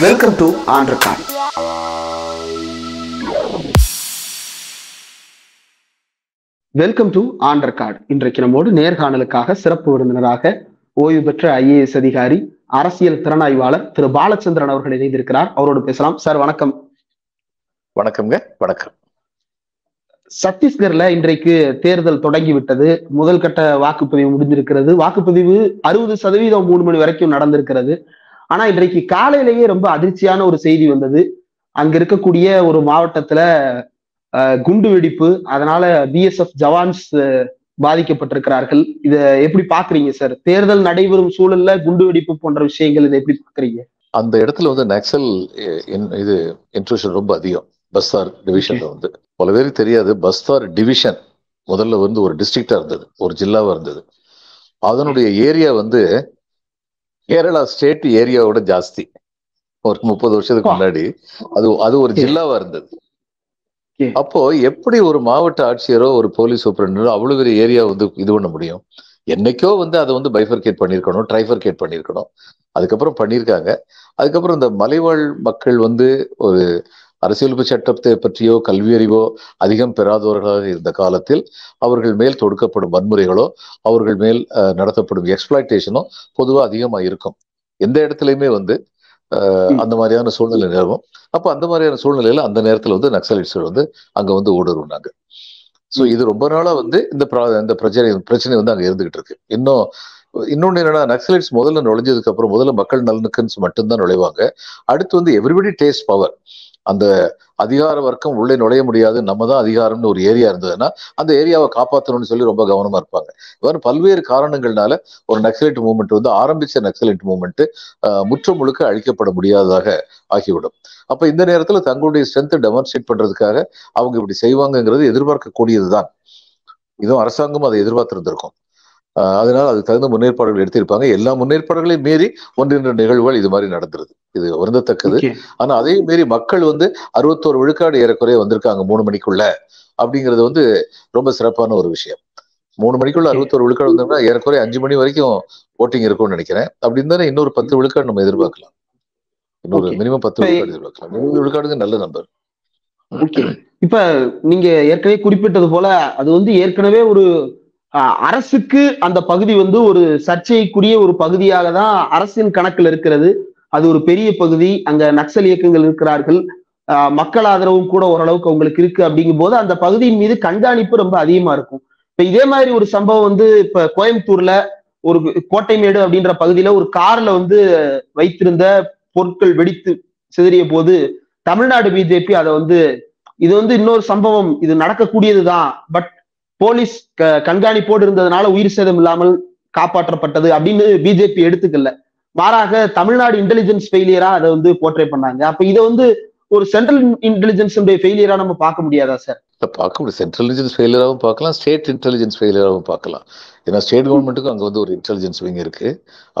Welcome to ஆண்டர்கான் welcome to ஆண்டர்கார்டு இன்றைக்கு நம்மோடு நேர்காணலுக்காக சிறப்பு விருந்தினராக ஓய்வு பெற்ற ஐஏஎஸ் அதிகாரி அரசியல் திறனாய்வாளர் திரு பாலச்சந்திரன் அவர்கள் இணைந்திருக்கிறார். அவரோடு பேசலாம். சார் வணக்கம். வணக்கம்ங்க. வணக்கம். சத்தீஸ்கர்ல இன்றைக்கு தேர்தல் தொடங்கி விட்டது முதல் கட்ட வாக்குப்பதிவு முடிந்திருக்கிறது. வாக்குப்பதிவு அறுபது சதவீதம் மூணு மணி வரைக்கும் நடந்திருக்கிறது. ஆனா இன்றைக்கு காலையிலேயே ரொம்ப அதிர்ச்சியான ஒரு செய்தி வந்தது. அங்க இருக்கக்கூடிய ஒரு மாவட்டத்துல குண்டு வெடிப்பு அதனால பிஎஸ்எஃப் ஜவான்ஸ் பாதிக்கப்பட்டிருக்கிறார்கள். இத எப்படி பாக்குறீங்க சார் தேர்தல் நடைபெறும் சூழல்ல குண்டு வெடிப்பு போன்ற விஷயங்கள் இதை எப்படி பாக்குறீங்க? அந்த இடத்துல வந்து நக்சல் இது இன்ட்ரூஷன் ரொம்ப அதிகம். பஸ்தார் டிவிஷன்ல வந்து. பல பேருக்கு தெரியாது பஸ்தார் டிவிஷன் முதல்ல வந்து ஒரு டிஸ்ட்ரிக்டா இருந்தது. ஒரு ஜில்லாவா இருந்தது. அதனுடைய ஏரியா வந்து கேரளா ஸ்டேட் ஏரியாவோட ஜாஸ்தி ஒரு முப்பது வருஷத்துக்கு. முன்னாடி அது அது ஒரு. ஜில்லாவா இருந்தது. அப்போ எப்படி ஒரு மாவட்ட ஆட்சியரோ ஒரு போலீஸ் சூப்பரண்டோ அவ்வளவு பெரிய ஏரியா வந்து இது பண்ண முடியும் என்னைக்கோ வந்து அதை வந்து பைஃபர்கேட் பண்ணியிருக்கணும் ட்ரைஃபர்கேட் பண்ணியிருக்கணும் அதுக்கப்புறம் பண்ணியிருக்காங்க அதுக்கப்புறம் இந்த மலைவாழ் மக்கள் வந்து ஒரு அரசியலமைப்பு சட்டத்தை பற்றியோ கல்வியறிவோ அதிகம் பெறாதவர்களாக இருந்த காலத்தில் அவர்கள் மேல் தொடுக்கப்படும் வன்முறைகளோ அவர்கள் மேல் நடத்தப்படும் எக்ஸ்பிளாய்டேஷனோ பொதுவாக அதிகமாக இருக்கும். எந்த இடத்துலையுமே வந்து. அந்த மாதிரியான சூழ்நிலை நிலவும். அப்போ அந்த மாதிரியான சூழ்நிலையில அந்த நேரத்தில் வந்து நக்சலைட்ஸ்கள் வந்து அங்க வந்து ஊடுருவினாங்க ஸோ இது ரொம்ப நாளா வந்து இந்த இந்த பிரச்சனை பிரச்சனை வந்து அங்க இருந்துகிட்டு இருக்கு. இன்னும் இன்னொன்னு என்னன்னா நக்சலைட்ஸ் முதல்ல நுழைஞ்சதுக்கு அப்புறம் முதல்ல மக்கள் நலனுக்குன்னு மட்டும்தான் நுழைவாங்க. அடுத்து வந்து எவ்ரிபடி டேஸ்ட் பவர் அந்த அதிகார வர்க்கம் உள்ளே நுழைய முடியாது. நம்ம தான் அதிகாரம்னு ஒரு ஏரியா இருந்ததுன்னா அந்த ஏரியாவை காப்பாற்றணும்னு சொல்லி ரொம்ப கவனமா இருப்பாங்க. இவ்வாறு பல்வேறு காரணங்கள்னால ஒரு நக்சலைட் மூவ்மெண்ட் வந்து ஆரம்பிச்ச நக்சலைட் மூவ்மெண்ட் முற்று முழுக்க அழிக்கப்பட முடியாததாக ஆகிவிடும். அப்ப இந்த நேரத்துல தங்களுடைய ஸ்ட்ரென்த்தை டெமான்ஸ்ட்ரேட் பண்றதுக்காக அவங்க இப்படி செய்வாங்கங்கிறது எதிர்பார்க்கக்கூடியதுதான். இதுவும் அரசாங்கம் அதை எதிர்பார்த்திருந்திருக்கும். அதனால அதுக்கு தகுந்த முன்னேற்பாடுகள் எடுத்திருப்பாங்க. எல்லா முன்னேற்பாடுகளையும் மீறி ஒன்றிரண்டு நிகழ்வுகள் இது மாதிரி நடந்துருது. இது வருந்தத்தக்கது. ஆனா அதையும் மீறி மக்கள் வந்து அறுபத்தோரு விழுக்காடு ஏறக்குறைய வந்திருக்காங்க மூணு மணிக்குள்ள. அப்படிங்கிறது வந்து ரொம்ப சிறப்பான ஒரு விஷயம். மூணு மணிக்குள்ள. அறுபத்தோரு விழுக்காடு வந்தோம்னா ஏறக்குறைய அஞ்சு மணி வரைக்கும் ஓட்டிங் இருக்கும்னு நினைக்கிறேன். அப்படி இருந்தாலும் இன்னொரு பத்து விழுக்காடு நம்ம எதிர்பார்க்கலாம். இன்னொரு. மினிமம் பத்து விழுக்காடு எதிர்பார்க்கலாம். இருபது விழுக்காடுங்க நல்ல நம்பர் இப்ப நீங்க ஏற்கனவே குறிப்பிட்டது போல அது வந்து ஏற்கனவே ஒரு அரசுக்கு அந்த பகுதி வந்து ஒரு சர்ச்சைக்குரிய ஒரு பகுதியாக தான் அரசின் கணக்குல இருக்கிறது. அது ஒரு பெரிய பகுதி. அங்க நக்சல் இயக்கங்கள் இருக்கிறார்கள். மக்கள் ஆதரவும் கூட ஓரளவுக்கு அவங்களுக்கு இருக்கு அப்படிங்கும் போது அந்த பகுதியின் மீது கண்காணிப்பு ரொம்ப அதிகமா இருக்கும். இப்ப இதே மாதிரி ஒரு சம்பவம் வந்து இப்ப கோயம்புத்தூர்ல ஒரு கோட்டைமேடு அப்படின்ற பகுதியில ஒரு கார்ல வந்து வைத்திருந்த பொருட்கள் வெடித்து சிதறிய போது தமிழ்நாடு பிஜேபி அதை வந்து இது வந்து இன்னொரு சம்பவம். இது நடக்கக்கூடியதுதான். பட் போலீஸ் கண்காணிப்போடு இருந்ததுனால உயிர் சேதம் இல்லாமல் காப்பாற்றப்பட்டது அப்படின்னு பிஜேபி எடுத்துக்கல. மாறாக தமிழ்நாடு இன்டெலிஜென்ஸ் ஃபெயிலியரா அதை வந்து போர்ட்ரே பண்ணாங்க. அப்ப இதை வந்து ஒரு சென்ட்ரல் இன்டெலிஜென்ஸ் ஃபெயிலியரா நம்ம பார்க்க முடியாதா சார் பார்க்க முடியும் சென்ட்ரல் இன்டெலிஜென்ஸ் ஃபெயிலியராகவும் பார்க்கலாம் ஸ்டேட் இன்டெலிஜென்ஸ் ஃபெயிலியராகவும் பார்க்கலாம். ஏன்னா ஸ்டேட் கவர்மெண்ட்டுக்கும் அங்கே வந்து ஒரு இன்டெலிஜென்ஸ் விங் இருக்கு.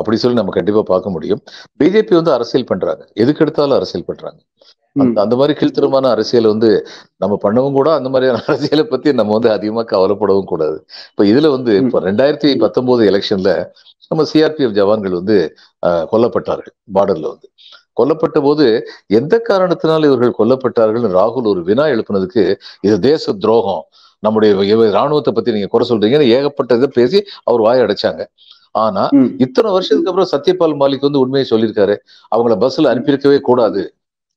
அப்படி சொல்லி நம்ம கண்டிப்பா பார்க்க முடியும். பிஜேபி வந்து அரசியல் பண்றாங்க. எதுக்கு எடுத்தாலும் அரசியல் பண்றாங்க. அந்த அந்த மாதிரி கீழ்த்தரமான அரசியல் வந்து நம்ம பண்ணவும் கூட அந்த மாதிரியான அரசியலை பத்தி நம்ம வந்து அதிகமா கவலைப்படவும் கூடாது. இப்ப இதுல வந்து. இப்ப ரெண்டாயிரத்தி பத்தொன்பது எலெக்ஷன்ல நம்ம சிஆர்பிஎஃப் ஜவான்கள் வந்து கொல்லப்பட்டார்கள் பார்டர்ல வந்து. கொல்லப்பட்ட போது எந்த காரணத்தினால் இவர்கள் கொல்லப்பட்டார்கள்? ராகுல் ஒரு வினா எழுப்புனதுக்கு இது தேச துரோகம். நம்முடைய ராணுவத்தை பத்தி நீங்க குறை சொல்றீங்கன்னு ஏகப்பட்ட இதை பேசி அவர் வாய் அடைச்சாங்க. ஆனா. இத்தனை வருஷத்துக்கு அப்புறம் சத்யபால் மாலிக் வந்து உண்மையை சொல்லியிருக்காரு. அவங்கள பஸ்ல அனுப்பியிருக்கவே கூடாது.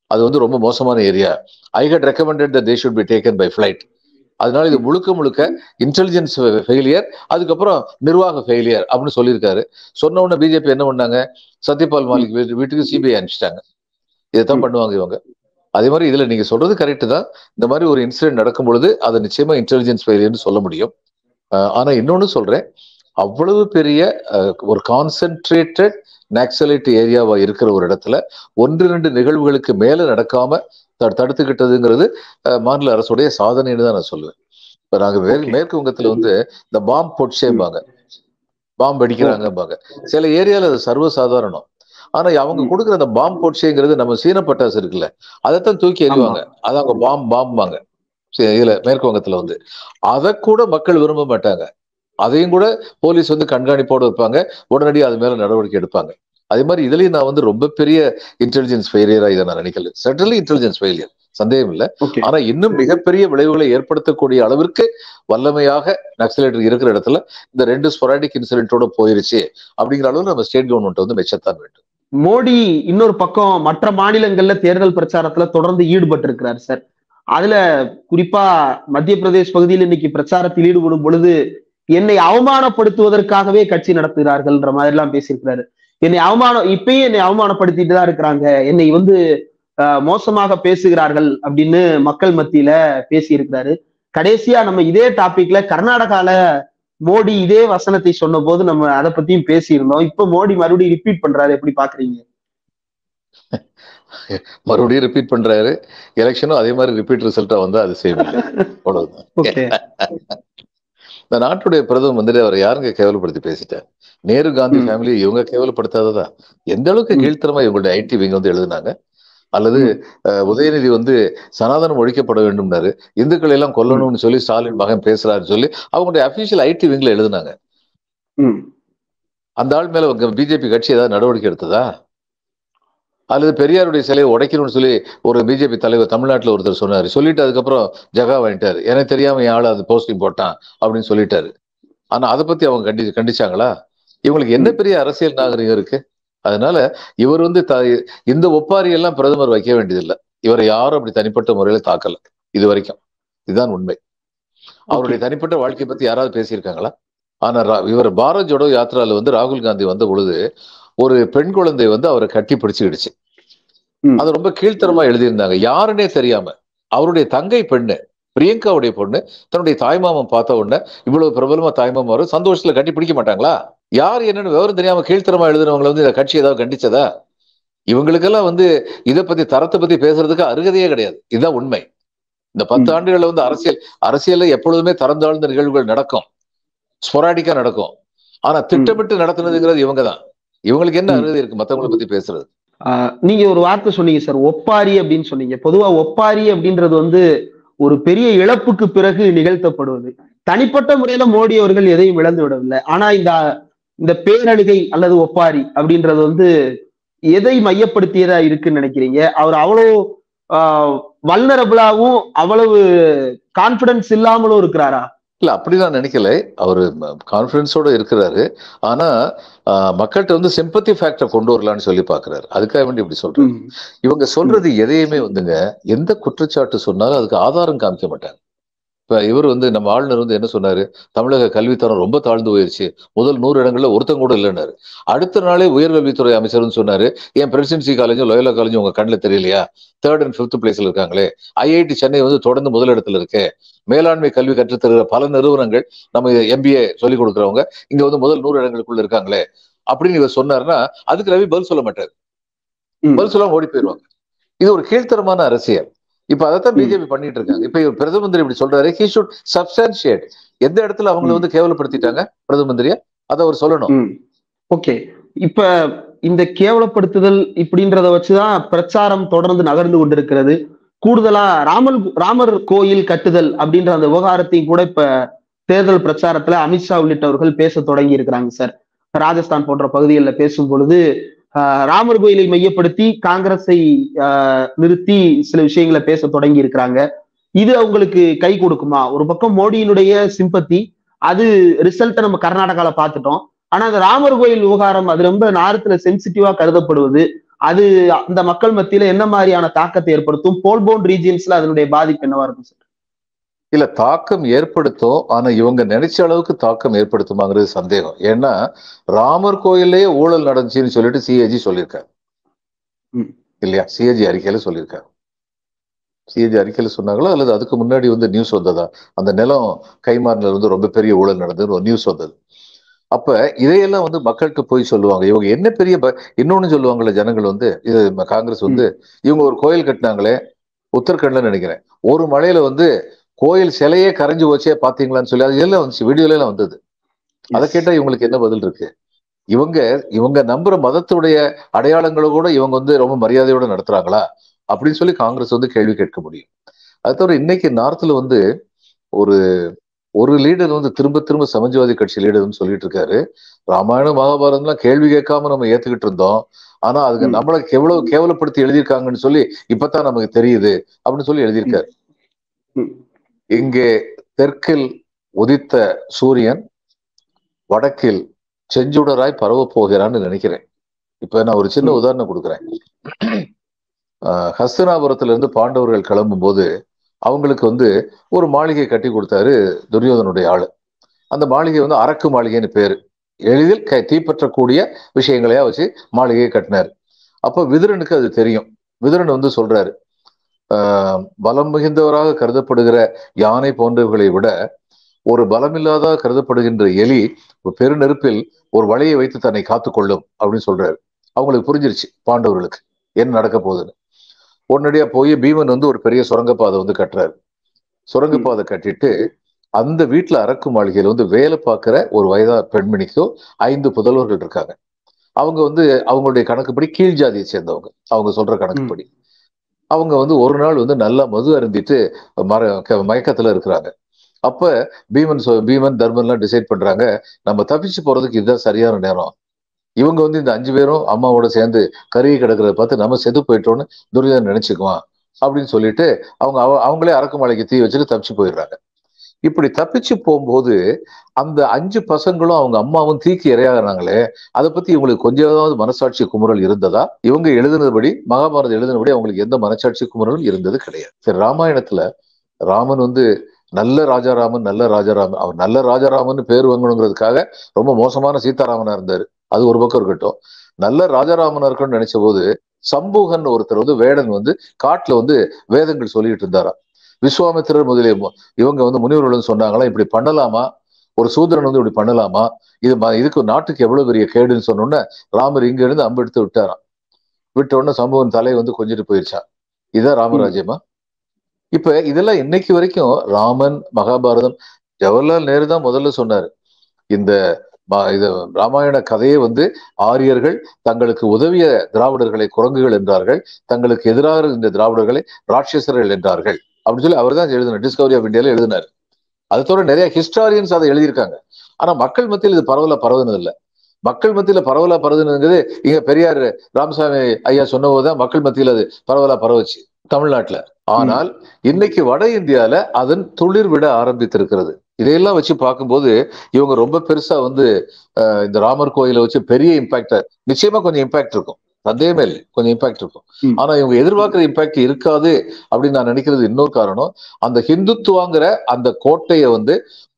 அது வந்து ரொம்ப மோசமான area. I had recommended they should be taken by flight அதனால இது முழுக்க முழுக்க இன்டெலிஜென்ஸ் ஃபெயிலியர் அதுக்கப்புறம் நிர்வாக ஃபெயிலியர் அப்படின்னு சொல்லியிருக்காரு. சொன்ன உடனே பிஜேபி என்ன பண்ணாங்க? சத்யபால் மாலிக் வீட்டு- வீட்டுக்கு சிபிஐ அனுப்பிச்சிட்டாங்க. இதைத்தான். பண்ணுவாங்க இவங்க. அதே மாதிரி இதுல நீங்க சொல்றது கரெக்ட் தான். இந்த மாதிரி ஒரு இன்சிடென்ட் நடக்கும் பொழுது அதை நிச்சயமா இன்டெலிஜென்ஸ் ஃபெயிலியர்னு சொல்ல முடியும். ஆனா இன்னொன்னு சொல்றேன். அவ்வளவு பெரிய ஒரு கான்சென்ட்ரேட்டட் நாக்சலைட் ஏரியாவா இருக்கிற ஒரு இடத்துல ஒன்று ரெண்டு நிகழ்வுகளுக்கு மேல நடக்காம தடுத்துக்கிட்டதுங்கிறது மாநில அரசுடைய சாதனைன்னு தான் நான் சொல்லுவேன். இப்ப நாங்க. மேற்கு வங்கத்துல வந்து இந்த பாம் பொட்சேம்பாங்க. பாம்பு அடிக்கிறாங்கம்பாங்க சில ஏரியால அது சர்வசாதாரணம். ஆனா அவங்க. கொடுக்குற அந்த பாம் பொட்சேங்கிறது நம்ம சீன பட்டாசு இருக்குல்ல அதைத்தான் தூக்கி எறிவாங்க. அது அவங்க பாம் பாம்பாங்க. இதுல மேற்கு வங்கத்துல வந்து. அதை கூட மக்கள் விரும்ப மாட்டாங்க. அதையும் கூட போலீஸ் வந்து கண்காணிப்போடு இருப்பாங்க. உடனடியாக அது மேல நடவடிக்கை எடுப்பாங்க. அதே மாதிரி இதுலயும் நான் வந்து ரொம்ப பெரிய இன்டெலிஜென்ஸ் ஃபெயிலியரா இதை நான் நினைக்கல. சட்டலி இன்டெலிஜென்ஸ் ஃபெயிலியர் சந்தேகம் இல்லை. ஆனா இன்னும் மிகப்பெரிய விளைவுகளை ஏற்படுத்தக்கூடிய அளவிற்கு வல்லமையாக நக்சலைட் இருக்கிற இடத்துல இந்த ரெண்டு ஸ்பொராடிக் இன்சிடென்ட்டோட போயிருச்சு அப்படிங்கிற அளவு நம்ம ஸ்டேட் கவர்மெண்ட் வந்து மெச்சத்தான் வேண்டும். மோடி இன்னொரு பக்கம் மற்ற மாநிலங்கள்ல தேர்தல் பிரச்சாரத்துல தொடர்ந்து ஈடுபட்டு இருக்கிறார் சார் அதுல குறிப்பா மத்திய பிரதேஷ் பகுதியில் இன்னைக்கு பிரச்சாரத்தில் ஈடுபடும் பொழுது என்னை அவமானப்படுத்துவதற்காகவே கட்சி நடத்துகிறார்கள்ன்ற மாதிரி எல்லாம் பேசியிருக்கிறாரு. என்னை அவமானம் இப்பயும் என்னை அவமானப்படுத்திட்டு தான் இருக்கிறாங்க. என்னை வந்து மோசமாக பேசுகிறார்கள் அப்படின்னு மக்கள் மத்தியில பேசியிருக்கிறாரு. கடைசியா நம்ம இதே டாபிக்ல கர்நாடகால மோடி இதே வசனத்தை சொன்ன போது நம்ம அதை பத்தியும் பேசியிருந்தோம். இப்ப மோடி மறுபடியும் ரிப்பீட் பண்றாரு. எப்படி பாக்குறீங்க? மறுபடியும் ரிப்பீட் பண்றாரு. எலெக்ஷனும் அதே மாதிரி ரிப்பீட் ரிசல்ட்டா வந்தா அது செய்வாங்க அவ்வளவுதான். இந்த நாட்டுடைய பிரதம மந்திரி அவரை யாருங்க கேவலப்படுத்தி பேசிட்டார்? நேரு காந்தி ம். ஃபேமிலி இவங்க கேவலப்படுத்தாததா? எந்த அளவுக்கு. கீழ்த்தரமா இவங்களுடைய ஐடி விங்க வந்து எழுதுனாங்க? அல்லது உதயநிதி வந்து சனாதனம் ஒழிக்கப்பட வேண்டும்னாரு இந்துக்களை எல்லாம் கொல்லணும்னு சொல்லி ஸ்டாலின் மகன் பேசுறாருன்னு சொல்லி அவங்களுடைய அபிஷியல் ஐடி விங்ல எழுதுனாங்க. அந்த ஆள் மேல பிஜேபி கட்சி ஏதாவது நடவடிக்கை எடுத்ததா? அல்லது பெரியாருடைய சிலையை உடைக்கணும்னு சொல்லி ஒரு பிஜேபி தலைவர் தமிழ்நாட்டுல ஒருத்தர் சொன்னாரு. சொல்லிட்டு அதுக்கப்புறம் ஜகா வாங்கிட்டாரு. எனக்கு தெரியாம என் ஆள் அது போஸ்டிங் போட்டான் அப்படின்னு சொல்லிட்டாரு. ஆனா அதை பத்தி அவங்க கண்டி கண்டிச்சாங்களா? இவங்களுக்கு என்ன பெரிய அரசியல் நாகரிகம் இருக்கு? அதனால இவர் வந்து த இந்த ஒப்பாரி எல்லாம் பிரதமர் வைக்க வேண்டியதில்லை. இவரை யாரும் அப்படி தனிப்பட்ட முறையில தாக்கல. இது வரைக்கும். இதுதான் உண்மை. அவருடைய தனிப்பட்ட வாழ்க்கை பத்தி யாராவது பேசியிருக்காங்களா? ஆனா இவர் பாரத் ஜோடோ யாத்ரால வந்து ராகுல் காந்தி வந்த பொழுது ஒரு பெண் குழந்தை வந்து அவரை கட்டி பிடிச்சுக்கிடுச்சு. அது ரொம்ப கீழ்த்தரமா எழுதியிருந்தாங்க. யாருன்னே தெரியாம. அவருடைய தங்கை பெண்ணு பிரியங்காவுடைய பொண்ணு தன்னுடைய தாய்மாமன் பார்த்த உடனே இவ்வளவு பிரபலமா தாய்மாமன் வரும் சந்தோஷத்துல கட்டி பிடிக்க மாட்டாங்களா? யார் என்னன்னு விவரம் தெரியாம கீழ்த்தரமா எழுதுனவங்களை வந்து இந்த கட்சி ஏதாவது கண்டிச்சதா? இவங்களுக்கெல்லாம் வந்து இதை பத்தி தரத்தை பத்தி பேசுறதுக்கு அருகதையே கிடையாது. இதுதான் உண்மை. இந்த பத்து. ஆண்டுகள்ல வந்து அரசியல் அரசியல்ல எப்பொழுதுமே தரந்தாழ்ந்த நிகழ்வுகள் நடக்கும். ஸ்பொராடிக்கா நடக்கும். ஆனா திட்டமிட்டு நடத்துனதுங்கிறது இவங்க தான் இவங்களுக்கு என்ன. அருகதை இருக்கு? மத்தவங்களை பத்தி பேசுறது. நீங்க ஒரு வார்த்தை சொன்னீங்க சார் ஒப்பாரி அப்படின்னு சொன்னீங்க. பொதுவா ஒப்பாரி அப்படின்றது வந்து ஒரு பெரிய இழப்புக்கு பிறகு நிகழ்த்தப்படுவது. தனிப்பட்ட முறையில மோடி அவர்கள் எதையும் இழந்து விடவில்லை. ஆனா இந்த இந்த பேரழுகை அல்லது ஒப்பாரி அப்படின்றது வந்து எதை மையப்படுத்தியதா இருக்குன்னு நினைக்கிறீங்க? அவர் அவ்வளவு வல்னரபிளாவும் அவ்வளவு கான்பிடன்ஸ் இல்லாமலும் இருக்கிறாரா? இல்ல அப்படி நான் நினைக்கல. அவரு கான்பிடன்ஸோட இருக்கிறாரு. ஆனா ஆஹ், மக்கள்கிட்ட வந்து சிம்பத்தி ஃபேக்டர் கொண்டு வரலாம்னு சொல்லி பாக்குறாரு அதுக்காக வேண்டி இப்படி சொல்றேன் ம், இவங்க சொல்றது எதையுமே வந்துங்க எந்த குற்றச்சாட்டு சொன்னாலும் அதுக்கு ஆதாரம் காமிக்க மாட்டாங்க. இப்ப இவர் வந்து நம்ம ஆளுநர் வந்து என்ன சொன்னாரு? தமிழக கல்வித்தரம் ரொம்ப தாழ்ந்து போயிருச்சு. முதல் நூறு இடங்கள்ல ஒருத்தன் கூட இல்லைன்னாரு. அடுத்த நாளே உயர்கல்வித்துறை அமைச்சர்னு சொன்னாரு. என் பிரசிடென்சி காலேஜும் லோயலா காலேஜும் உங்க கண்ணில் தெரியலையா? தேர்ட் அண்ட் ஃபிஃப்த் பிளேஸ்ல இருக்காங்களே. ஐஐடி சென்னை வந்து தொடர்ந்து முதலிடத்துல இருக்கு. மேலாண்மை கல்வி கற்றுத்தருகிற பல நிறுவனங்கள் நம்ம எம்பிஏ சொல்லிக் கொடுக்குறவங்க இங்க வந்து முதல் நூறு இடங்களுக்குள்ள இருக்காங்களே. அப்படின்னு இவர் சொன்னாருன்னா அதுக்கு ரவி பதில் சொல்ல மாட்டாரு. பதில் சொல்லாம ஓடி போயிருவாங்க. இது ஒரு கீழ்த்தரமான அரசியல். இப்ப அதைத்தான். பிஜேபி பண்ணிட்டு இருக்காங்க இப்ப இவர் பிரதம மந்திரி இப்படி சொல்றாரு. ஹி ஷுட் சப்ஸ்டான்ஷியேட் எந்த இடத்துல அவங்களை. வந்து கேவலப்படுத்திட்டாங்க பிரதம மந்திரியா? அதை அவர் சொல்லணும். ஓகே. இப்ப இந்த கேவலப்படுத்துதல் இப்படின்றத வச்சுதான் பிரச்சாரம் தொடர்ந்து நகர்ந்து கொண்டிருக்கிறது. கூடுதலா ராமர் ராமர் கோயில் கட்டுதல் அப்படின்ற அந்த விவகாரத்தையும் கூட இப்ப தேர்தல் பிரச்சாரத்துல அமித்ஷா உள்ளிட்டவர்கள் பேச தொடங்கி இருக்கிறாங்க சார். ராஜஸ்தான் போன்ற பகுதிகளில் பேசும் பொழுது ராமர் கோயிலை மையப்படுத்தி காங்கிரஸை ஆஹ், நிறுத்தி சில விஷயங்களை பேச தொடங்கி இருக்கிறாங்க. இது அவங்களுக்கு கை கொடுக்குமா? ஒரு பக்கம் மோடியினுடைய சிம்பத்தி அது ரிசல்ட்டை நம்ம கர்நாடகால பார்த்துட்டோம். ஆனா அந்த ராமர் கோயில் விவகாரம் அது ரொம்ப நாரத்துல சென்சிட்டிவா கருதப்படுவது அது அந்த மக்கள் மத்தியில என்ன மாதிரியான தாக்கத்தை ஏற்படுத்தும்? போல்போன் ரீஜியன்ஸ்ல அதனுடைய பாதிப்பு என்னவா இருக்கும் சார் இல்ல தாக்கம் ஏற்படுத்தும் ஆனா இவங்க நினைச்ச அளவுக்கு தாக்கம் ஏற்படுத்துமாங்கிறது சந்தேகம். ஏன்னா ராமர் கோயிலே ஊழல் நடந்துச்சுன்னு சொல்லிட்டு சிஏஜி சொல்லியிருக்காரு. இல்லையா? சிஏஜி அறிக்கையில சொல்லியிருக்காரு. சிஏஜி அறிக்கையில சொன்னாங்களா? அல்லது அதுக்கு முன்னாடி வந்து நியூஸ் வந்ததா? அந்த நிலம் கைமாறினது வந்து ரொம்ப பெரிய ஊழல் நடந்ததுன்னு ஒரு நியூஸ் வந்தது. அப்ப இதையெல்லாம் வந்து மக்கள்கிட்ட போய் சொல்லுவாங்க. இவங்க என்ன பெரிய இன்னொன்னு சொல்லுவாங்கல்ல ஜனங்கள் வந்து இது காங்கிரஸ் வந்து இவங்க ஒரு கோயில் கட்டினாங்களே உத்தரகண்ட்ல நினைக்கிறேன். ஒரு மலையில வந்து கோயில் சிலையே கரைஞ்சு போச்சே பாத்தீங்களான்னு சொல்லி அது எல்லாம் வந்துச்சு? வீடியோல எல்லாம் வந்தது. அதை கேட்டா இவங்களுக்கு என்ன பதில் இருக்கு? இவங்க இவங்க நம்புற மதத்துடைய அடையாளங்களை கூட இவங்க வந்து ரொம்ப மரியாதையோட நடத்துறாங்களா? அப்படின்னு சொல்லி காங்கிரஸ் வந்து கேள்வி கேட்க முடியும். அது தவிர இன்னைக்கு நார்த்ல வந்து ஒரு ஒரு லீடர் வந்து திரும்ப திரும்ப சமாஜ்வாதி கட்சி லீடர்னு சொல்லிட்டு இருக்காரு. ராமாயணம் மகாபாரதம்லாம் கேள்வி கேட்காம நம்ம ஏத்துக்கிட்டு இருந்தோம். ஆனா அதுக்கு. நம்மளை எவ்வளவு கேவலப்படுத்தி எழுதியிருக்காங்கன்னு சொல்லி இப்பதான் நமக்கு தெரியுது அப்படின்னு சொல்லி எழுதியிருக்காரு. இங்கே தெற்கில் உதித்த சூரியன் வடக்கில் செஞ்சுடராய் பரவ போகிறான்னு நினைக்கிறேன். இப்ப நான் ஒரு சின்ன. உதாரணம் கொடுக்குறேன். ஆஹ் ஹஸ்தினாபுரத்துல இருந்து பாண்டவர்கள் கிளம்பும் போது அவங்களுக்கு வந்து ஒரு மாளிகை கட்டி கொடுத்தாரு துரியோதனுடைய ஆளு. அந்த மாளிகை வந்து அரக்கு மாளிகைன்னு பேரு. எளிதில் கை தீப்பற்றக்கூடிய விஷயங்களையா வச்சு மாளிகையை கட்டினாரு. அப்ப விதுரனுக்கு அது தெரியும். விதுரன் வந்து சொல்றாரு பலம் மிகுந்தவராக கருதப்படுகிற யானை போன்றவர்களை விட ஒரு பலமில்லாத கருதப்படுகின்ற எலி ஒரு பெருநெருப்பில் ஒரு வலையை வைத்து தன்னை காத்துக்கொள்ளும் அப்படின்னு சொல்றாரு. அவங்களுக்கு புரிஞ்சிருச்சு பாண்டவர்களுக்கு என்ன நடக்க போகுதுன்னு. உடனடியா போய் பீமன் வந்து ஒரு பெரிய சுரங்கப்பாதை வந்து கட்டுறாரு. சுரங்கப்பாதை கட்டிட்டு அந்த வீட்டுல அரக்கு மாளிகையில வந்து வேலை பார்க்கிற ஒரு வயதா பெண்மணிக்கோ ஐந்து புதல்வர்கள் இருக்காங்க. அவங்க வந்து அவங்களுடைய கணக்குப்படி கீழ் ஜாதியை சேர்ந்தவங்க. அவங்க சொல்ற கணக்குப்படி. அவங்க வந்து ஒரு நாள் வந்து நல்லா மது அருந்திட்டு மர க- மயக்கத்துல இருக்கிறாங்க. அப்ப பீமன் பீமன் தர்மன்லாம் டிசைட் பண்றாங்க நம்ம தப்பிச்சு போறதுக்கு இதுதான் சரியான நேரம். இவங்க வந்து இந்த அஞ்சு பேரும் அம்மாவோட சேர்ந்து கருகி கிடக்கிறத பார்த்து நம்ம செத்து போயிட்டோம்னு துரியோதன் நினைச்சுக்குவான் அப்படின்னு சொல்லிட்டு அவங்க அவ- அவங்களே அரக்குமலைக்கு தீ வச்சுட்டு தப்பிச்சு போயிடுறாங்க. இப்படி தப்பிச்சு போகும்போது அந்த அஞ்சு பசங்களும் அவங்க அம்மாவும் தீக்கி இரையாகிறாங்களே அதை பத்தி இவங்களுக்கு கொஞ்சமாவது மனசாட்சி குமுறல் இருந்ததா? இவங்க எழுதுனதுபடி மகாபாரதம் எழுதினபடி அவங்களுக்கு எந்த மனசாட்சி குமுறலும் இருந்தது கிடையாது. சரி ராமாயணத்துல ராமன் வந்து நல்ல ராஜாராமன் நல்ல ராஜாராமன் அவர் நல்ல ராஜாராமன் பேர் வாங்கணுங்கிறதுக்காக ரொம்ப மோசமான சீதாராமனா இருந்தாரு. அது ஒரு பக்கம் இருக்கட்டும். நல்ல ராஜாராமனா இருக்கணும்னு நினைச்ச போது சம்பூகன் ஒருத்தர் வந்து வேடன் வந்து காட்டுல வந்து வேதங்கள் சொல்லிட்டு இருந்தாராம். விஸ்வாமித்திரர் முதலிய இவங்க வந்து முனிவர்கள் சொன்னாங்களா இப்படி பண்ணலாமா? ஒரு சூதரன் வந்து இப்படி பண்ணலாமா? இது இதுக்கு நாட்டுக்கு எவ்வளவு பெரிய கேடுன்னு சொன்னோன்னே ராமர் இங்க இருந்து அம்பு எடுத்து விட்டாராம். விட்ட உடனே சம்பவன் தலை வந்து கொஞ்சிட்டு போயிருச்சான் இதான் ராமராஜ்யமா? இப்ப இதெல்லாம் இன்னைக்கு வரைக்கும் ராமன் மகாபாரதம் ஜவஹர்லால் நேரு தான் முதல்ல சொன்னாரு. இந்த இது ராமாயண கதையை வந்து ஆரியர்கள் தங்களுக்கு உதவிய திராவிடர்களை குரங்குகள் என்றார்கள் தங்களுக்கு எதிராக இந்த திராவிடர்களை ராட்சசர்கள் என்றார்கள். அப்படின்னு சொல்லி அவர் தான் எழுதினார். டிஸ்கவரி ஆஃப் இந்தியாவில் எழுதினார். அது தவிர நிறைய ஹிஸ்டாரியன்ஸ் அதை எழுதியிருக்காங்க. ஆனா மக்கள் மத்தியில் இது பரவலா பரவுனது இல்ல மக்கள் மத்தியில பரவலா பரவுனதுங்கிறது இங்க பெரியார் ராமசாமி ஐயா சொன்னபோதுதான் மக்கள் மத்தியில் அது பரவலா பரவுச்சு தமிழ்நாட்டுல. ஆனால் இன்னைக்கு வட இந்தியால அதன் துளிர் விட ஆரம்பித்திருக்கிறது. இதையெல்லாம் வச்சு பார்க்கும்போது இவங்க ரொம்ப பெருசா வந்து இந்த ராமர் கோயிலை வச்சு பெரிய இம்பாக்ட நிச்சயமா கொஞ்சம் இம்பாக்ட் இருக்கும். சந்தேகமே இல்லை கொஞ்சம் இம்பாக்ட் இருக்கும். ஆனா இவங்க எதிர்பார்க்கிற இம்பாக்ட் இருக்காது அப்படின்னு நான் நினைக்கிறது இன்னொரு காரணம். அந்த ஹிந்துத்துவாங்கிற அந்த கோட்டையை வந்து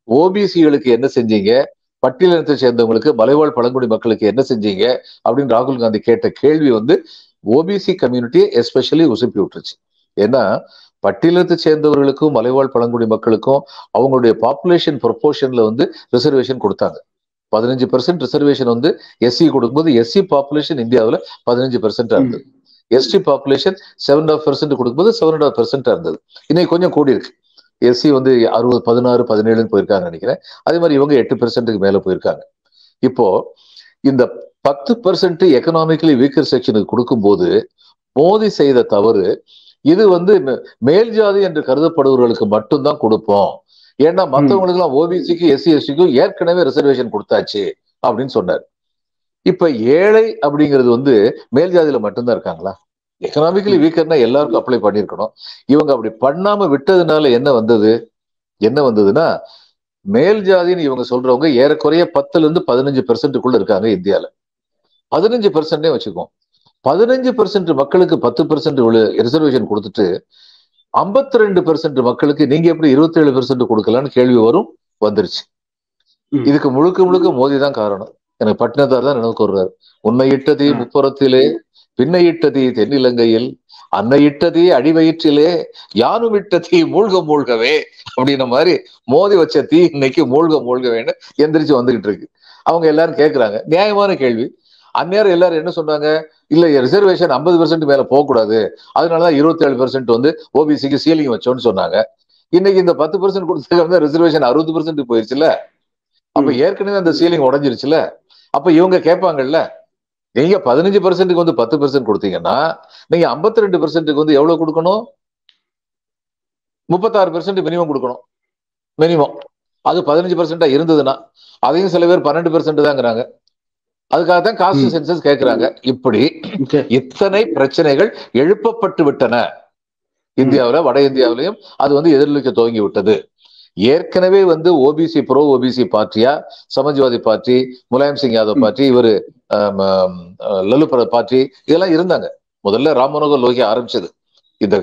ஓபிசிகளுக்கு என்ன செஞ்சீங்க? பட்டியலினத்தை சேர்ந்தவங்களுக்கு மலைவாழ் பழங்குடி மக்களுக்கு என்ன செஞ்சீங்க? அப்படின்னு ராகுல் காந்தி கேட்ட கேள்வி வந்து ஓபிசி கம்யூனிட்டியை எஸ்பெஷலி உசுப்பி விட்டுருச்சு. ஏன்னா பட்டியலத்தை சேர்ந்தவர்களுக்கும் மலைவாழ் பழங்குடி மக்களுக்கும் அவங்களுடைய பாப்புலேஷன் ப்ரொபோர்ஷன்ல வந்து ரிசர்வேஷன் கொடுத்தாங்க. பதினஞ்சு பெர்சென்ட் ரிசர்வேஷன் வந்து எஸ்சி கொடுக்கும்போது எஸ்சி பாப்புலேஷன் இந்தியாவில் பதினஞ்சு பெர்சென்டா இருந்தது. ST population seven half percent கொடுக்கும்போது செவன் அண்ட் ஆஃப் பெர்சென்டா இருந்தது. இன்னைக்கு கொஞ்சம் கூடி இருக்கு. எஸ்சி வந்து அறுபது பதினாறு பதினேழுன்னு போயிருக்காங்க நினைக்கிறேன். அதே மாதிரி இவங்க எட்டு பெர்சென்ட்டுக்கு மேல போயிருக்காங்க. இப்போ இந்த பத்து பெர்சென்ட் எக்கனாமிக்கலி வீக்கர் செக்ஷனுக்கு கொடுக்கும்போது மோடி செய்த தவறு இது வந்து மேல் ஜாதி என்று கருதப்படுபவர்களுக்கு மட்டும்தான் கொடுப்போம். ஏன்னா மற்றவங்களுக்கு எல்லாம் ஓபிசிக்கு எஸ்சி எஸ்டிக்கும் ஏற்கனவே ரிசர்வேஷன் கொடுத்தாச்சு அப்படின்னு சொன்னார். இப்ப ஏழை அப்படிங்கிறது வந்து மேல் ஜாதியில மட்டும்தான் இருக்காங்களா? எக்கனாமிக்கலி வீக்கர்னா எல்லாருக்கும் அப்ளை பண்ணியிருக்கணும். இவங்க அப்படி பண்ணாம விட்டதுனால என்ன வந்தது? என்ன வந்ததுன்னா மேல் ஜாதின்னு இவங்க சொல்றவங்க ஏறக்குறைய பத்துல இருந்து பதினஞ்சு பெர்சென்ட்டுக்குள்ள இருக்காங்க இந்தியால. பதினஞ்சு பெர்சென்டே வச்சுக்கோம் பதினஞ்சு பெர்சென்ட் மக்களுக்கு பத்து பெர்சென்ட் ரிசர்வேஷன் கொடுத்துட்டு ஐம்பத்தி ரெண்டு பெர்சென்ட் மக்களுக்கு நீங்க எப்படி இருபத்தி ஏழு பெர்சென்ட் கொடுக்கலான்னு கேள்வி வரும் வந்துருச்சு. இதுக்கு முழுக்க முழுக்க மோதி தான் காரணம். எனக்கு பட்டினத்தார் தான் நினைவு கூறுறாரு உன்னை இட்டதி ஆ. முப்புறத்திலே பின்னை இட்டதி தென்னிலங்கையில் அன்னை இட்டதி அடிவயிற்றிலே யானும் இட்ட தீ மூழ்க மூழ்கவே அப்படின்ன மாதிரி மோதி வச்ச தீ இன்னைக்கு மூழ்க மூழ்கவேன்னு எந்திரிச்சு வந்துகிட்டு இருக்கு. அவங்க எல்லாரும் கேக்குறாங்க. நியாயமான கேள்வி. அந்நேரம் எல்லாரும் என்ன சொன்னாங்க? இல்ல ரிசர்வேஷன் ஐம்பது பெர்சென்ட் மேல போகக்கூடாது. அதனாலதான் இருபத்தி ஏழு பெர்சென்ட் வந்து ஓபிசிக்கு சீலிங் வச்சோம்னு சொன்னாங்க. இன்னைக்கு இந்த பத்து பெர்சென்ட் கொடுத்ததுக்கு வந்து ரிசர்வேஷன் அறுபது பெர்சென்ட் போயிருச்சுல அப்ப. ஏற்கனவே அந்த சீலிங் உடைஞ்சிருச்சுல அப்ப இவங்க கேட்பாங்கல்ல நீங்க பதினஞ்சு பெர்சென்ட்டுக்கு வந்து பத்து பெர்சென்ட் கொடுத்தீங்கன்னா நீங்க ஐம்பத்தி ரெண்டு பெர்சென்ட்டுக்கு வந்து எவ்வளவு கொடுக்கணும்? முப்பத்தாறு பெர்சென்ட் மினிமம் கொடுக்கணும். மினிமம் அது பதினஞ்சு பர்சன்டா இருந்ததுன்னா அதையும் சில பேர் பன்னெண்டு பர்சன்ட் தாங்கிறாங்க. அதுக்காக தான் காஸ்ட். சென்சஸ் கேட்கிறாங்க இப்படி. இத்தனை பிரச்சனைகள் எழுப்பப்பட்டு விட்டன இந்தியாவுல வட இந்தியாவிலையும் அது வந்து எதிரொலிக்க துவங்கி விட்டது ஏற்கனவே வந்து ஓபிசி ப்ரோ ஓபிசி பார்ட்டியா சமாஜ்வாதி பார்ட்டி முலாயம் சிங் யாதவ். பார்ட்டி இவர் பிரசாத் பார்ட்டி இதெல்லாம் இருந்தாங்க முதல்ல ராம் மனோகர் லோகி ஆரம்பிச்சது இந்த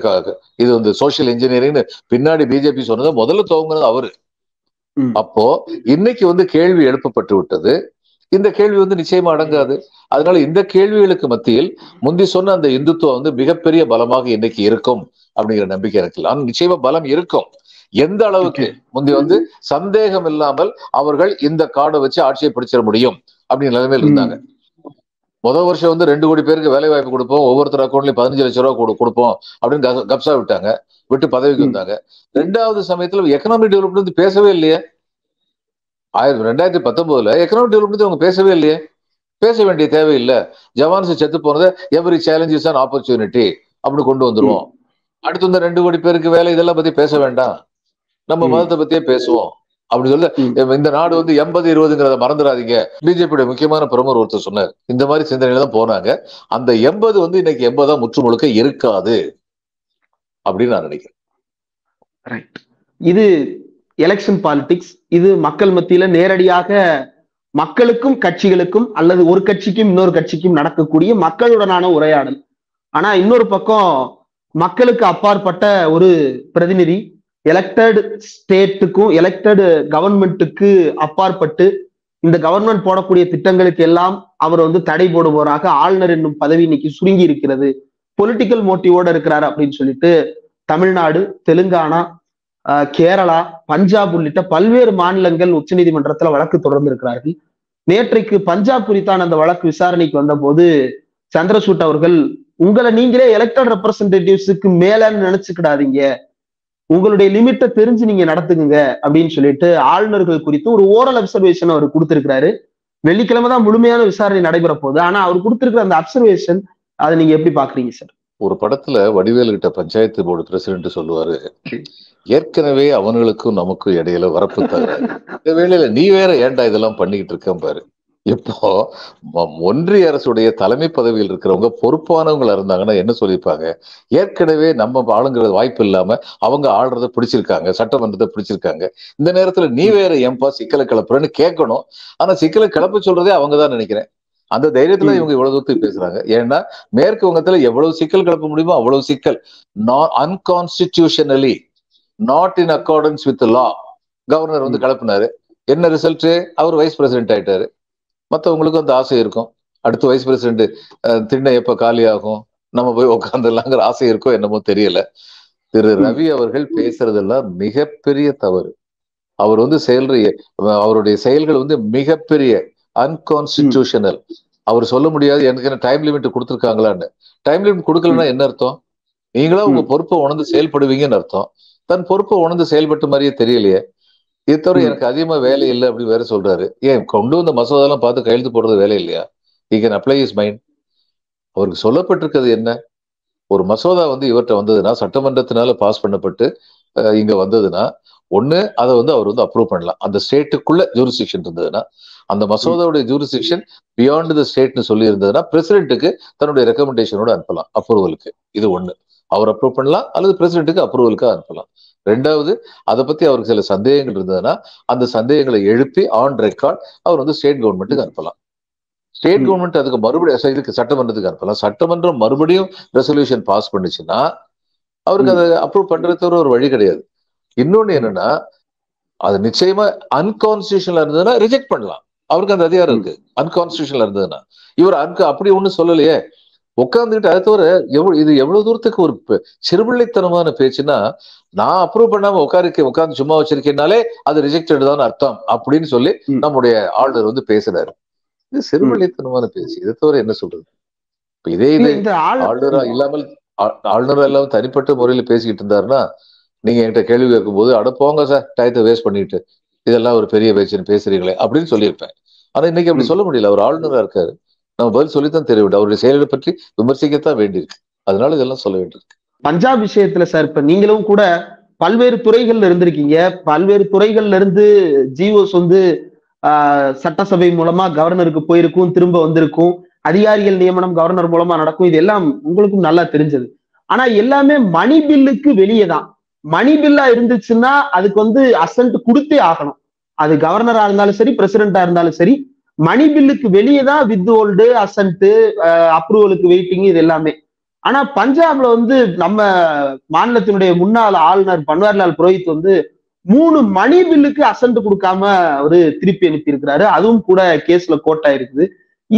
இது வந்து சோஷியல் இன்ஜினியரிங் பின்னாடி பிஜேபி சொன்னது முதல்ல துவங்குனது அவரு. அப்போ இன்னைக்கு வந்து கேள்வி எழுப்பப்பட்டு விட்டது இந்த கேள்வி வந்து நிச்சயமா அடங்காது. அதனால இந்த கேள்விகளுக்கு மத்தியில் முந்தி சொன்ன அந்த இந்துத்துவம் வந்து மிகப்பெரிய பலமாக இன்னைக்கு இருக்கும் அப்படிங்கிற நம்பிக்கை இல்லை. ஆனா நிச்சயமா பலம் இருக்கும். எந்த அளவுக்கு முந்தி வந்து சந்தேகம் இல்லாமல் அவர்கள் இந்த கார்டை வச்சு ஆட்சியை பிடிச்சிட முடியும் அப்படிங்கிற நிலைமையில் இருந்தாங்க. முதல் வருஷம் வந்து ரெண்டு கோடி பேருக்கு வேலை வாய்ப்பு கொடுப்போம். ஒவ்வொருத்தர் அக்கௌண்ட்லயும் பதினஞ்சு லட்சம் ரூபா கொடு- கொடுப்போம் அப்படின்னு கப்சா விட்டாங்க. விட்டு பதவிக்கு. வந்தாங்க. ரெண்டாவது சமயத்துல எக்கனாமிக் டெவலப்மெண்ட் பேசவே இல்லையே. ஆயிரத்தி ரெண்டாயிரத்தி பத்தொன்பதுல எக்கனாமிக் டெவலப்மெண்ட் அவங்க பேசவே இல்லையே. பேச வேண்டிய தேவையில்லை. ஜவான்ஸ் செத்து போனதை எவ்ரி சேலஞ்சஸ் அண்ட் ஆப்பர்ச்சுனிட்டி அப்படின்னு கொண்டு வந்துருவோம். அடுத்து இந்த ரெண்டு கோடி பேருக்கு வேலை இதெல்லாம் பத்தி பேச வேண்டாம். நம்ம. மதத்தை பத்தியே பேசுவோம். அப்படி சொல்ல. இந்த நாடு வந்து எண்பது இருபதுங்கிறத மறந்துடாதீங்க. பிஜேபியோட முக்கியமான பிரமுகர் ஒருத்தர் சொன்னார். இந்த மாதிரி சிந்தனையில தான் போனாங்க. அந்த எண்பது வந்து இன்னைக்கு எண்பதா முற்று முழுக்க இருக்காது. அப்படின்னு நான் நினைக்கிறேன். ரைட் இது எலெக்ஷன் பாலிடிக்ஸ் இது மக்கள் மத்தியில நேரடியாக மக்களுக்கும் கட்சிகளுக்கும் அல்லது ஒரு கட்சிக்கும் இன்னொரு கட்சிக்கும் நடக்கக்கூடிய மக்களுடனான உரையாடல். ஆனா இன்னொரு பக்கம் மக்களுக்கு அப்பாற்பட்ட ஒரு பிரதிநிதி எலெக்டட் ஸ்டேட்டுக்கும் எலெக்டட் கவர்மெண்ட்டுக்கு அப்பாற்பட்டு இந்த கவர்மெண்ட் போடக்கூடிய திட்டங்களுக்கு எல்லாம் அவர் வந்து தடை போடுபவராக ஆளுநர் என்னும் பதவி இன்னைக்கு சுருங்கி இருக்கிறது. பொலிட்டிக்கல் மோட்டிவோட இருக்கிறாரு அப்படின்னு சொல்லிட்டு தமிழ்நாடு தெலுங்கானா கேரளா பஞ்சாப் உள்ளிட்ட பல்வேறு மாநிலங்கள் உச்சநீதிமன்றத்துல வழக்கு தொடர்ந்து இருக்கிறார்கள் நேற்றைக்கு பஞ்சாப் குறித்தான அந்த வழக்கு விசாரணைக்கு வந்தபோது சந்திரசூட் அவர்கள் உங்களை நீங்களே எலெக்டட் ரெப்ரசன்டேட்டிவ்ஸுக்கு மேலன்னு நினைச்சுக்கிடாதீங்க. உங்களுடைய லிமிட்டை தெரிஞ்சு நீங்க நடத்துக்குங்க அப்படின்னு சொல்லிட்டு ஆளுநர்கள் குறித்து ஒரு ஓரல் அப்சர்வேஷன் அவர் கொடுத்திருக்கிறாரு. வெள்ளிக்கிழமை தான் முழுமையான விசாரணை நடைபெற போகுது. ஆனா அவர் கொடுத்திருக்கிற அந்த அப்சர்வேஷன் அதை நீங்க எப்படி பாக்குறீங்க சார்? ஒரு படத்துல வடிவேலு கிட்ட பஞ்சாயத்து போர்டு பிரசிடென்ட் சொல்லுவாரு. ஏற்கனவே அவனுங்களுக்கும் நமக்கும் இடையில வரப்பு தவிர இந்த வேளையில நீ வேற ஏன்டா இதெல்லாம் பண்ணிக்கிட்டு இருக்கேன் பாரு. இப்போ ஒன்றிய அரசுடைய தலைமை பதவியில் இருக்கிறவங்க பொறுப்பானவங்களா இருந்தாங்கன்னா என்ன சொல்லியிருப்பாங்க? ஏற்கனவே நம்ம ஆளுங்கிறது வாய்ப்பு இல்லாம அவங்க ஆளுறத பிடிச்சிருக்காங்க சட்டமன்றத்தை பிடிச்சிருக்காங்க. இந்த நேரத்துல நீ வேற ஏன்பா சிக்கலை கிளப்புறன்னு கேட்கணும். ஆனா சிக்கலை கிளப்ப சொல்றதே அவங்க தான் நினைக்கிறேன். அந்த தைரியத்துல இவங்க இவ்வளவு தூரத்துக்கு பேசுறாங்க. ஏன்னா மேற்கு வங்கத்துல எவ்வளவு சிக்கல் கிளப்ப முடியுமோ அவ்வளவு சிக்கல். நான் unconstitutionally not in accordance with law governor வந்து. கிளப்பினாரு. என்ன ரிசல்ட் அவர் வைஸ் பிரசிடென்ட் ஆயிட்டாரு. மத்தவங்களுக்கும் அந்த ஆசை இருக்கும். அடுத்து வைஸ் பிரசிடென்ட் திண்ணை எப்ப காலி ஆகும் நம்ம போய் உட்காந்துலாங்கிற ஆசை இருக்கோ என்னமோ தெரியல. திரு. ரவி அவர்கள் பேசுறதெல்லாம் மிகப்பெரிய தவறு. அவர் வந்து செயல்ற அவருடைய செயல்கள் வந்து மிகப்பெரிய அன்கான்ஸ்டிடியூஷனல் அவர் சொல்ல முடியாது எனக்கு என்ன டைம் லிமிட் கொடுத்துருக்காங்களான்னு. டைம் லிமிட் கொடுக்கலன்னா என்ன அர்த்தம்? நீங்களா உங்க. பொறுப்பை உணர்ந்து செயல்படுவீங்கன்னு அர்த்தம். தன் பொறுப்பை உணர்ந்து செயல்பட்ட மாதிரியே தெரியலையே. இது தவிர. எனக்கு அதிகமா வேலை இல்லை அப்படின்னு வேற சொல்றாரு. ஏன் கொண்டு வந்த மசோதாலாம் பார்த்து கையெழுத்து போடுறது வேலை இல்லையா? He can apply his mind அவருக்கு சொல்லப்பட்டிருக்கிறது என்ன? ஒரு மசோதா வந்து இவர்கிட்ட வந்ததுன்னா சட்டமன்றத்தினால பாஸ் பண்ணப்பட்டு இங்க வந்ததுன்னா ஒண்ணு அதை வந்து அவர் வந்து அப்ரூவ் பண்ணலாம். அந்த ஸ்டேட்டுக்குள்ள ஜூரிஸ்டிக்ஷன் இருந்ததுன்னா அந்த மசோதாவுடைய ஜூரிஸ்டிக்ஷன் பியாண்ட் த ஸ்டேட்னு சொல்லி இருந்ததுன்னா பிரசிடென்ட்டுக்கு தன்னுடைய ரெக்கமெண்டேஷனோட அனுப்பலாம் அப்ரூவலுக்கு இது ஒண்ணு. அவர் அப்ரூவ் பண்ணலாம் அல்லது பிரசிடென்ட்டுக்கு அப்ரூவலுக்கு அனுப்பலாம். ரெண்டாவது அதை பத்தி அவருக்கு சில சந்தேகங்கள் இருந்ததுன்னா அந்த சந்தேகங்களை எழுப்பி ஆன் ரெக்கார்ட் அவர் வந்து ஸ்டேட் கவர்மெண்ட்டுக்கு அனுப்பலாம். ஸ்டேட். கவர்மெண்ட் அதுக்கு மறுபடியும் இதுக்கு சட்டமன்றத்துக்கு அனுப்பலாம். சட்டமன்றம் மறுபடியும் ரெசல்யூஷன் பாஸ் பண்ணுச்சுன்னா அவருக்கு. அதை அப்ரூவ் பண்றது தவிர ஒரு வழி கிடையாது. இன்னொன்னு என்னன்னா அது நிச்சயமா அன்கான்ஸ்டியூஷனல் இருந்ததுன்னா ரிஜெக்ட் பண்ணலாம். அவருக்கு அந்த அதிகாரம். இருக்கு. அன்கான்ஸ்டியூஷனல் இருந்ததுன்னா. இவர் அன்க அப்படி ஒண்ணும் சொல்லலையே. உட்கார்ந்துகிட்டு அதை தவிர எவ்வளவு இது எவ்வளவு தூரத்துக்கு ஒரு சிறுபிள்ளைத்தனமான பேச்சுன்னா நான் அப்ரூவ் பண்ணாம உட்காருக்கு உட்கார்ந்து சும்மா வச்சிருக்கேனாலே அது ரிஜெக்டட் தான் அர்த்தம் அப்படின்னு சொல்லி. நம்முடைய ஆளுநர் வந்து பேசுறாரு. இது சிறுபிள்ளைத்தனமான பேச்சு. இதை தவிர என்ன சொல்றது? இப்ப இதே இது ஆளுநரா இல்லாமல் ஆளுநரா இல்லாமல் தனிப்பட்ட முறையில பேசிக்கிட்டு இருந்தாருன்னா நீங்க என்கிட்ட கேள்வி கேட்கும்போது அட போங்க சார் டயத்தை வேஸ்ட் பண்ணிட்டு இதெல்லாம் ஒரு பெரிய பேச்சுன்னு பேசுறீங்களே அப்படின்னு சொல்லியிருப்பேன். ஆனா இன்னைக்கு அப்படி. சொல்ல முடியல. அவர் ஆளுநரா இருக்காரு. நம்ம பதில் சொல்லித்தான் தெரிய வேண்டும் அவருடைய செயல்களை பற்றி விமர்சிக்கத்தான் வேண்டியிருக்கு. அதனால இதெல்லாம் சொல்ல வேண்டியிருக்கு. பஞ்சாப் விஷயத்துல சார் இப்ப நீங்களும் கூட பல்வேறு துறைகள்ல இருந்திருக்கீங்க. பல்வேறு துறைகள்ல இருந்து ஜிஓஸ் வந்து ஆஹ், சட்டசபை மூலமா கவர்னருக்கு போயிருக்கும் திரும்ப வந்திருக்கும். அதிகாரிகள் நியமனம் கவர்னர் மூலமா நடக்கும். இது எல்லாம் உங்களுக்கும் நல்லா தெரிஞ்சது. ஆனா எல்லாமே மணி பில்லுக்கு வெளியே தான். மணி பில்லா இருந்துச்சுன்னா அதுக்கு வந்து அசன்ட் கொடுத்தே ஆகணும். அது கவர்னரா இருந்தாலும் சரி பிரசிடென்டா இருந்தாலும் சரி மணி பில்லுக்கு வெளியே தான் வித் ஓல்டு அசன்ட்டு அப்ரூவலுக்கு வெயிட்டிங் இது எல்லாமே. ஆனா பஞ்சாப்ல வந்து நம்ம மாநிலத்தினுடைய முன்னாள் ஆளுநர் பன்வாரிலால் புரோஹித் வந்து மூணு மணி பில்லுக்கு அசன்ட் கொடுக்காம அவரு திருப்பி அனுப்பி இருக்கிறாரு அதுவும் கூட கேஸ்ல கோட் ஆயிருக்குது.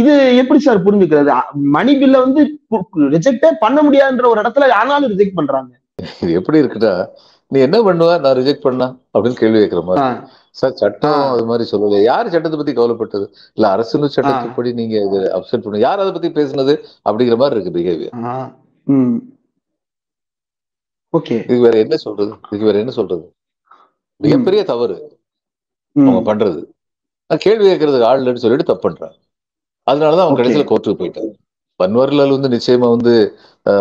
இது எப்படி சார் புரிஞ்சுக்கிறது? மணி பில்ல வந்து ரிஜெக்டே பண்ண முடியாதுன்ற ஒரு இடத்துல ஆனாலும் ரிஜெக்ட் பண்றாங்க. இது எப்படி இருக்குன்னா நீ என்ன பண்ணுவ? நான் ரிஜெக்ட் பண்ணா? அப்படின்னு கேள்வி கேட்கிற மாதிரி. சார் சட்டம். அது மாதிரி சொல்லல. யார் சட்டத்தை பத்தி கவலைப்பட்டது? இல்ல அரசியல் சட்டத்துப்படி நீங்க இது அப்செட் பண்ணு. யார் அதை பத்தி பேசுனது? அப்படிங்கிற மாதிரி இருக்கு பிஹேவியர் ஓகே. இதுக்கு வேற என்ன சொல்றது? இதுக்கு வேற என்ன சொல்றது? மிகப்பெரிய தவறு. அவங்க பண்றது. கேள்வி கேட்கறதுக்கு ஆள் இல்லைன்னு சொல்லிட்டு தப்பு பண்றாங்க. அதனாலதான் அவங்க. கடைசியில கோர்ட்டுக்கு போயிட்டாங்க. பன்வாரிலால் வந்து நிச்சயமா வந்து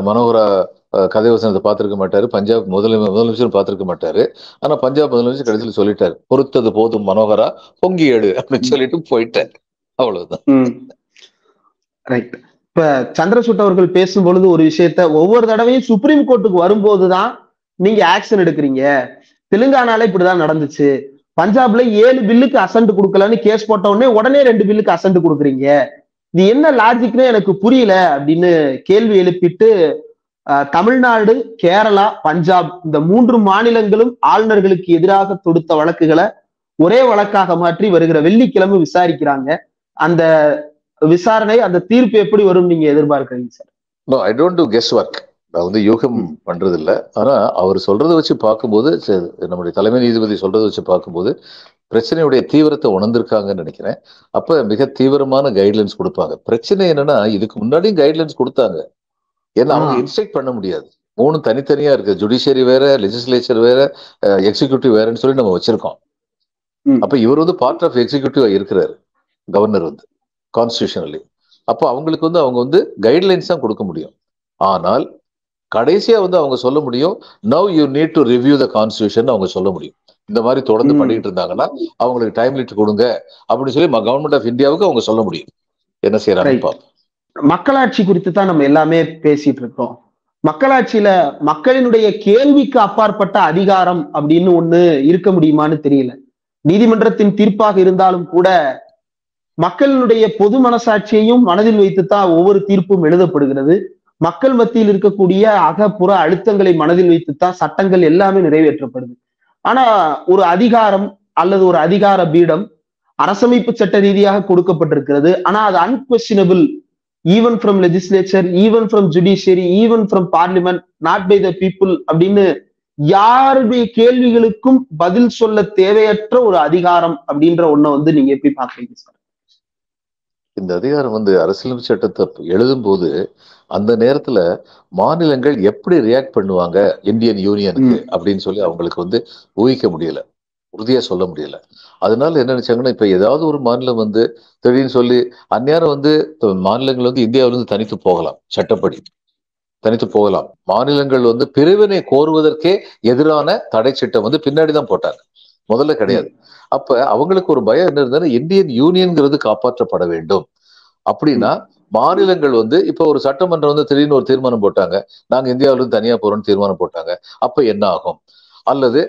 மனோகரா கதை வசனத்தை பார்த்திருக்க மாட்டாரு. பஞ்சாப் முதலமை முதலமைச்சர் பார்த்திருக்க மாட்டாரு. ஆனா பஞ்சாப் முதலமைச்சர் கடைசியில சொல்லிட்டாரு. பொறுத்தது போதும் மனோகரா பொங்கி எடு அப்படின்னு சொல்லிட்டு போயிட்டாரு. அவ்வளவுதான். ரைட் இப்ப சந்திரசூட் அவர்கள் பேசும் பொழுது ஒரு விஷயத்த ஒவ்வொரு தடவையும் சுப்ரீம் கோர்ட்டுக்கு வரும்போதுதான் நீங்க ஆக்ஷன் எடுக்கிறீங்க. தெலுங்கானால இப்படிதான் நடந்துச்சு. பஞ்சாப்ல ஏழு பில்லுக்கு அசன்ட் கொடுக்கலன்னு கேஸ் போட்ட உடனே உடனே ரெண்டு பில்லுக்கு அசன்ட் கொடுக்குறீங்க. இது என்ன லாஜிக்னு எனக்கு புரியல அப்படின்னு கேள்வி எழுப்பிட்டு தமிழ்நாடு கேரளா பஞ்சாப் இந்த மூன்று மாநிலங்களும் ஆளுநர்களுக்கு எதிராக தொடுத்த வழக்குகளை ஒரே வழக்காக மாற்றி வருகிற வெள்ளிக்கிழமை விசாரிக்கிறாங்க. அந்த விசாரணை அந்த தீர்ப்பு எப்படி வரும் நீங்க எதிர்பார்க்கறீங்க sir? No I don't to guess work நான் வந்து யூகம் பண்றது இல்ல ஆனா அவர் சொல்றதை வச்சு பார்க்கும்போது நம்முடைய தலைமை நீதிபதி சொல்றதை வச்சு பார்க்கும்போது பிரச்சனையுடைய தீவிரத்தை உணர்ந்திருக்காங்கன்னு நினைக்கிறேன். அப்ப மிக தீவிரமான கைட்லைன்ஸ் கொடுப்பாங்க. பிரச்சனை என்னன்னா இதுக்கு முன்னாடியும் கைட்லைன்ஸ் கொடுத்தாங்க. ஏன்னா அவங்க. இன்ஸ்ட்ரக்ட் பண்ண முடியாது. மூணு தனித்தனியா இருக்கு. ஜுடிஷியரி வேற லெஜிஸ்லேச்சர் வேற எக்ஸிகியூட்டிவ் வேறன்னு சொல்லி நம்ம வச்சிருக்கோம். அப்ப இவர் வந்து பார்ட் ஆஃப் எக்ஸிகியூட்டிவ் இருக்கிறாரு. கவர்னர் வந்து கான்ஸ்டியூஷனலி அப்போ அவங்களுக்கு வந்து அவங்க வந்து கைட்லைன்ஸ் தான் கொடுக்க முடியும். ஆனால் கடைசியா வந்து அவங்க சொல்ல முடியும் now you need to review the constitution அவங்க சொல்ல முடியும். இந்த மாதிரி தொடர்ந்து. பண்ணிட்டு இருந்தாங்கன்னா அவங்களுக்கு டைம் லிமிட் கொடுங்க. அப்படின்னு சொல்லி கவர்மெண்ட் ஆஃப் இந்தியாவுக்கு அவங்க சொல்ல முடியும். என்ன செய்யறாங்க. பார்ப்போம். மக்களாட்சி குறித்து தான் நம்ம எல்லாமே பேசிட்டு இருக்கோம். மக்களாட்சியில மக்களினுடைய கேள்விக்கு அப்பாற்பட்ட அதிகாரம் அப்படின்னு ஒண்ணு இருக்க முடியுமான்னு தெரியல. நீதிமன்றத்தின் தீர்ப்பாக இருந்தாலும் கூட மக்களினுடைய பொது மனசாட்சியையும் மனதில் வைத்துத்தான் ஒவ்வொரு தீர்ப்பும் எழுதப்படுகிறது. மக்கள் மத்தியில் இருக்கக்கூடிய அகப்புற அழுத்தங்களை மனதில் வைத்துத்தான் சட்டங்கள் எல்லாமே நிறைவேற்றப்படுது. ஆனா ஒரு அதிகாரம் அல்லது ஒரு அதிகார பீடம் அரசமைப்பு சட்ட ரீதியாக கொடுக்கப்பட்டிருக்கிறது. ஆனா அது unquestionable even from legislature even from judiciary even from parliament not by the people அப்படின்னு யாருடைய கேள்விகளுக்கும் பதில் சொல்ல தேவையற்ற ஒரு அதிகாரம் அப்படின்ற ஒண்ண வந்து நீங்க எப்படி பாக்குறீங்க சார் இந்த அதிகாரம் வந்து அரசியலமைப்பு சட்டத்தை எழுதும் போது அந்த நேரத்துல மாநிலங்கள் எப்படி ரியாக்ட் பண்ணுவாங்க இந்தியன் யூனியனுக்கு அப்படின்னு சொல்லி அவங்களுக்கு வந்து ஊகிக்க முடியல. உறுதியா சொல்ல முடியல. அதனால என்ன நினைச்சாங்கன்னா இப்ப ஏதாவது ஒரு மாநிலம் வந்து திடீர்னு சொல்லி அந்நேரம் வந்து மாநிலங்கள் வந்து இந்தியாவிலிருந்து தனித்து போகலாம் சட்டப்படி. தனித்து போகலாம். மாநிலங்கள் வந்து பிரிவினை கோருவதற்கே எதிரான தடை சட்டம் வந்து பின்னாடி தான் போட்டாங்க. முதல்ல கிடையாது. அப்ப அவங்களுக்கு ஒரு பயம் என்ன இருந்ததுன்னா இந்தியன் யூனியன்ங்கிறது காப்பாற்றப்பட வேண்டும். அப்படின்னா மாநிலங்கள் வந்து இப்ப ஒரு சட்டமன்றம் வந்து திடீர்னு ஒரு தீர்மானம் போட்டாங்க நாங்க இந்தியாவிலிருந்து தனியா போறோம்னு தீர்மானம் போட்டாங்க அப்ப என்ன ஆகும்? அல்லது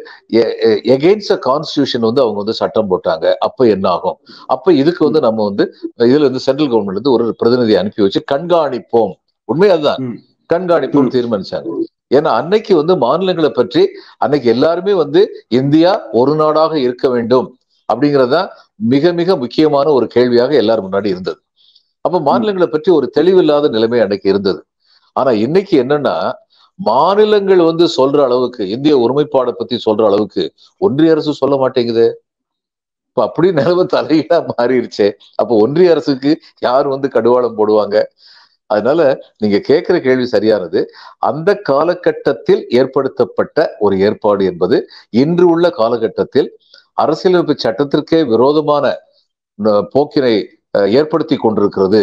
எகெயின்ஸ்ட் கான்ஸ்டியூஷன் வந்து அவங்க வந்து சட்டம் போட்டாங்க. அப்ப என்ன ஆகும்? அப்ப இதுக்கு வந்து நம்ம வந்து இதுல இருந்து சென்ட்ரல் கவர்மெண்ட்ல இருந்து ஒரு பிரதிநிதி அனுப்பி வச்சு கண்காணிப்போம். உண்மை அதுதான். கண்காணிப்போம். தீர்மானிச்சாங்க. ஏன்னா அன்னைக்கு வந்து மாநிலங்களை பற்றி அன்னைக்கு எல்லாருமே வந்து இந்தியா ஒரு நாடாக இருக்க வேண்டும் அப்படிங்கறதுதான் மிக மிக முக்கியமான ஒரு கேள்வியாக எல்லாரும் முன்னாடி இருந்தது. அப்ப மாநிலங்களை பற்றி ஒரு தெளிவில்லாத நிலைமை அன்னைக்கு இருந்தது. ஆனா இன்னைக்கு என்னன்னா மாநிலங்கள் வந்து சொல்ற அளவுக்கு இந்திய ஒருமைப்பாடை பத்தி சொல்ற அளவுக்கு ஒன்றிய அரசு சொல்ல மாட்டேங்குது. இப்ப அப்படி நிலவு தலையீடா மாறிடுச்சே அப்ப ஒன்றிய அரசுக்கு யார் வந்து கடுவாளம் போடுவாங்க? அதனால நீங்க கேட்கிற கேள்வி சரியானது. அந்த காலகட்டத்தில் ஏற்படுத்தப்பட்ட ஒரு ஏற்பாடு என்பது இன்று உள்ள காலகட்டத்தில் அரசியலமைப்பு சட்டத்திற்கே விரோதமான போக்கினை ஏற்படுத்தி கொண்டிருக்கிறது.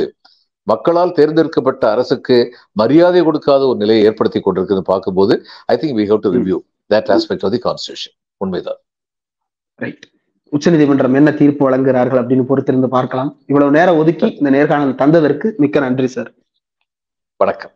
மக்களால் தேர்ந்தெடுக்கப்பட்ட அரசுக்கு மரியாதை கொடுக்காத ஒரு நிலையை ஏற்படுத்தி கொண்டிருக்கிறது பார்க்கும்போது I think we have to review that aspect of the constitution உண்மைதான். ரைட் உச்சநீதிமன்றம் என்ன தீர்ப்பு வழங்குகிறார்கள் அப்படின்னு பொறுத்திருந்து பார்க்கலாம். இவ்வளவு நேரம் ஒதுக்கி இந்த நேர்காணல் தந்ததற்கு மிக்க நன்றி சார் வணக்கம்.